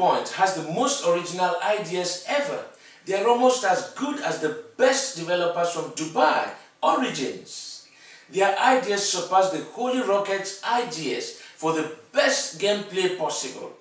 Point has the most original ideas ever. They are almost as good as the best developers from Dubai, Origins. Their ideas surpass the Holy Rocket's ideas for the best gameplay possible.